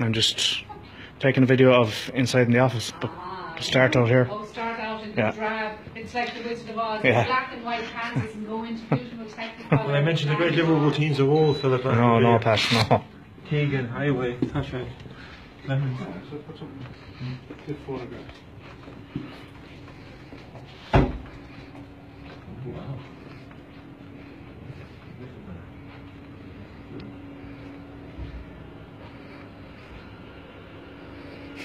I'm just taking a video of inside in the office, but to start out here. Oh, start out in Yeah. the drab. It's like the Wizard of Oz. Yeah. Black and white canvas and go into beautiful Technicolor. When I mentioned the great Liverpool teams of old, Philip. I No, remember no, you. Pat, no. Keegan, Heighway, that's right. Lemon. So put some good photographs.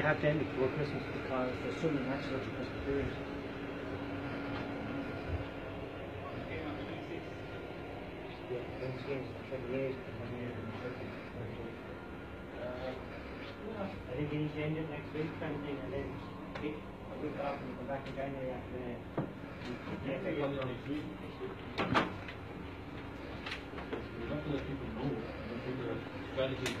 You have to end it before Christmas because there's so many matches at the Christmas period. Yeah, then it's games for 28 and then you're in 30. Uh, I think you need to end it next week, kind of thing, and then take a week off and come back in January after the. Yeah, figure Calendar next week. We have to let people know and figure out strategies